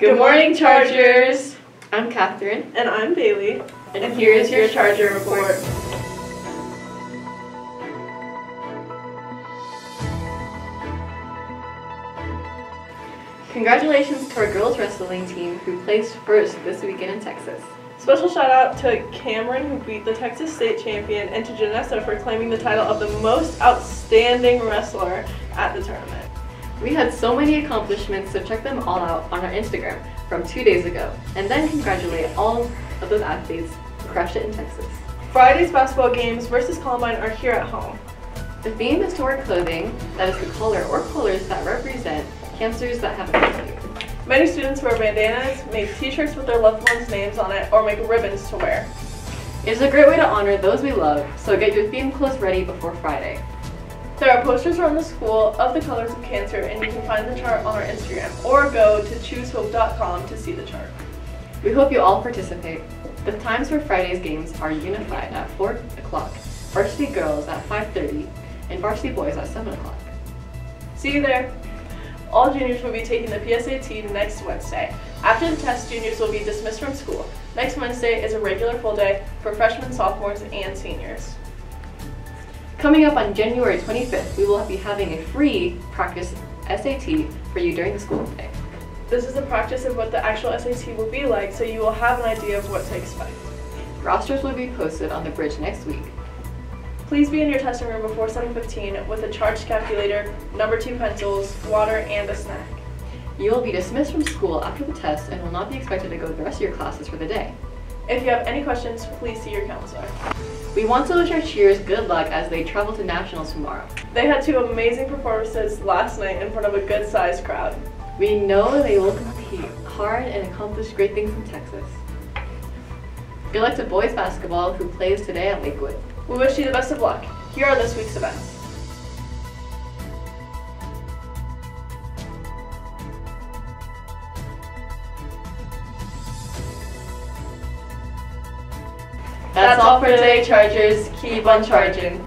Good morning, Chargers! I'm Catherine, And I'm Bailey. and, here is your Charger report. Congratulations to our girls wrestling team who placed first this weekend in Texas. Special shout out to Cameron who beat the Texas State champion and to Janessa for claiming the title of the most outstanding wrestler at the tournament. We had so many accomplishments, so check them all out on our Instagram from two days ago, and then congratulate all of those athletes who crushed it in Texas. Friday's basketball games versus Columbine are here at home. The theme is to wear clothing that is the color or colors that represent cancers that have affected you. Many students wear bandanas, make t-shirts with their loved ones' names on it, or make ribbons to wear. It is a great way to honor those we love, so get your theme clothes ready before Friday. There are posters around the school of the colors of cancer, and you can find the chart on our Instagram, or go to choosehope.com to see the chart. We hope you all participate. The times for Friday's games are unified at 4 o'clock, varsity girls at 5.30, and varsity boys at 7 o'clock. See you there! All juniors will be taking the PSAT next Wednesday. After the test, juniors will be dismissed from school. Next Wednesday is a regular full day for freshmen, sophomores, and seniors. Coming up on January 25th, we will be having a free practice SAT for you during the school day. This is a practice of what the actual SAT will be like, so you will have an idea of what to expect. Rosters will be posted on the bridge next week. Please be in your testing room before 7.15 with a charge calculator, number two pencils, water, and a snack. You will be dismissed from school after the test and will not be expected to go to the rest of your classes for the day. If you have any questions, please see your counselor. We want to wish our cheers good luck as they travel to nationals tomorrow. They had two amazing performances last night in front of a good-sized crowd. We know they will compete hard and accomplish great things in Texas. Good luck to boys basketball who plays today at Lakewood. We wish you the best of luck. Here are this week's events. That's all for today, Chargers. Keep on charging.